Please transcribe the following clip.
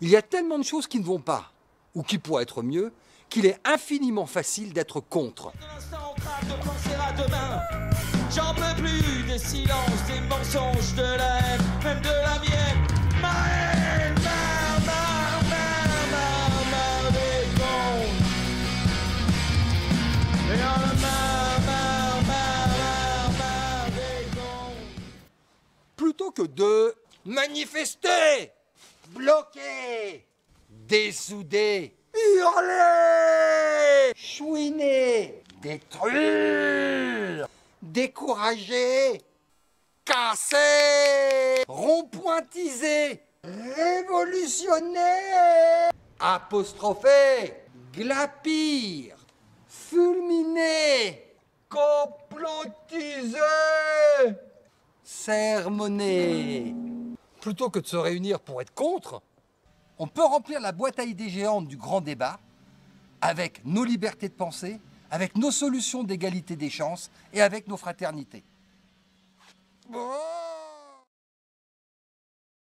Il y a tellement de choses qui ne vont pas, ou qui pourraient être mieux, qu'il est infiniment facile d'être contre. Plutôt que de manifester, bloquer, dessouder, hurler, chouiner, détruire, décourager, casser, rond-pointiser, révolutionner, apostropher, glapir, fulminer, complotiser, sermonner. Plutôt que de se réunir pour être contre, on peut remplir la boîte à idées géante du grand débat avec nos libertés de penser, avec nos solutions d'égalité des chances et avec nos fraternités.